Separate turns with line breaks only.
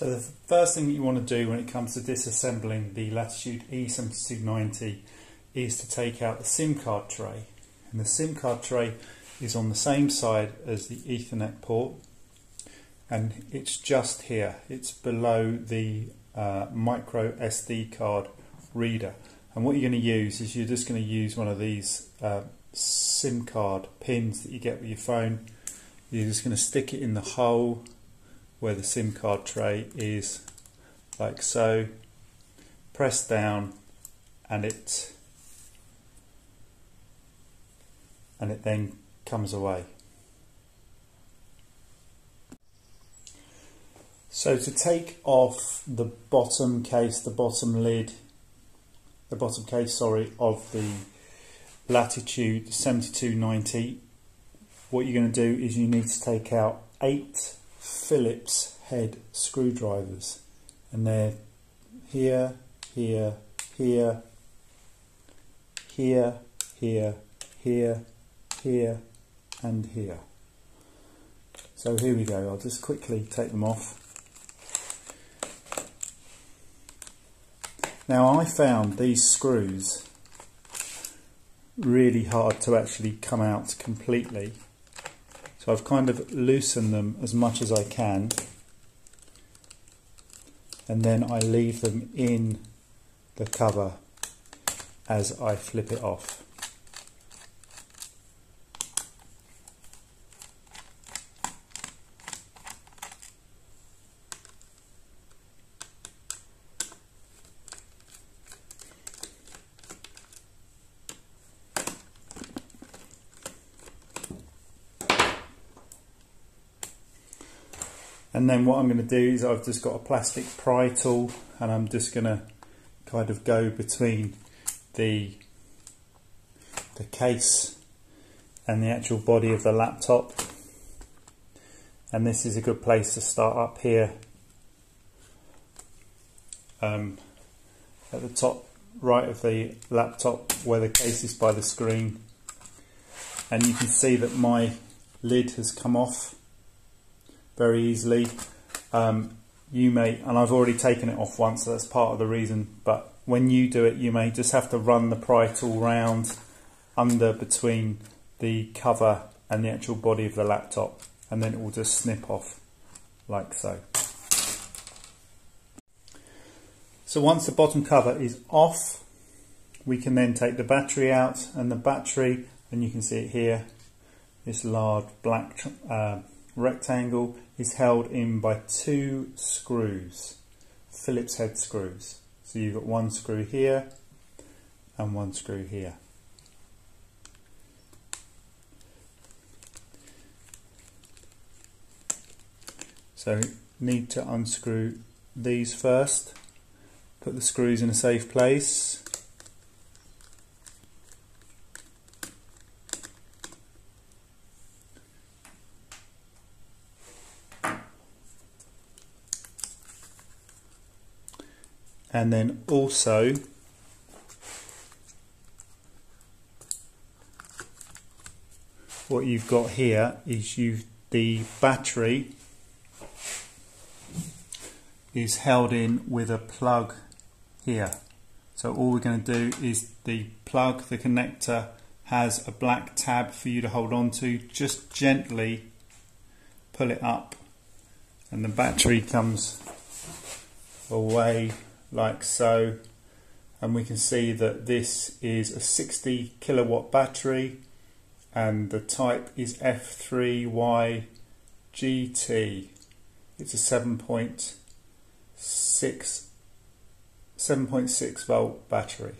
So the first thing you want to do when it comes to disassembling the Latitude E7290 is to take out the SIM card tray. And the SIM card tray is on the same side as the Ethernet port and it's just here. It's below the uh, micro SD card reader. And what you're going to use is you're just going to use one of these uh, SIM card pins that you get with your phone. You're just going to stick it in the hole where the SIM card tray is like so. Press down and it and it then comes away. So to take off the bottom case the bottom lid the bottom case sorry of the latitude 7290 what you're going to do is you need to take out eight Phillips head screwdrivers and they're here, here, here, here, here, here, here and here. So here we go, I'll just quickly take them off. Now I found these screws really hard to actually come out completely I've kind of loosened them as much as I can and then I leave them in the cover as I flip it off. And then what I'm going to do is I've just got a plastic pry tool and I'm just going to kind of go between the the case and the actual body of the laptop. And this is a good place to start up here. Um, at the top right of the laptop where the case is by the screen. And you can see that my lid has come off very easily. Um, you may, and I've already taken it off once, so that's part of the reason, but when you do it, you may just have to run the pry tool round under between the cover and the actual body of the laptop, and then it will just snip off like so. So once the bottom cover is off, we can then take the battery out, and the battery, and you can see it here, this large black uh, rectangle is held in by two screws, Phillips head screws. So you've got one screw here and one screw here. So need to unscrew these first, put the screws in a safe place and then also what you've got here is you the battery is held in with a plug here. So all we're going to do is the plug the connector has a black tab for you to hold on to. Just gently pull it up and the battery comes away like so and we can see that this is a 60 kilowatt battery and the type is F3YGT it's a 7.6 7.6 volt battery